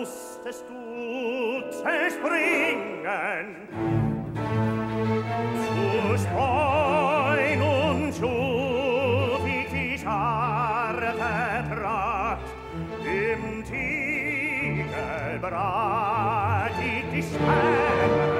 musstest du zerspringen. Zu Spreun und Jupiter vertragt, im Tiegel Tigelbrat die Schmerz.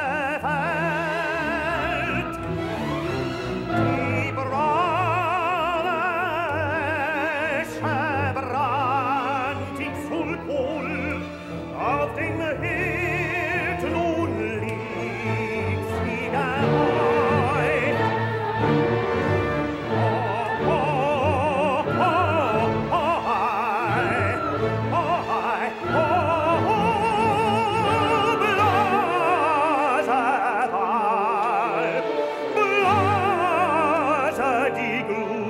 die Glut.